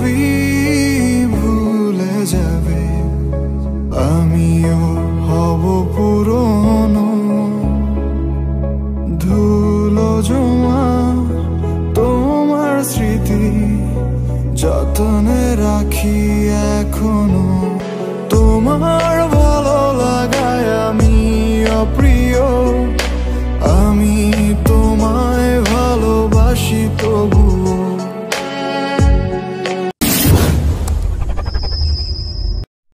সবই ভুলে যাবে। আমিও হব পুরনো। ধুলো জমা তোমার স্মৃতি যতনে রাখি এখন।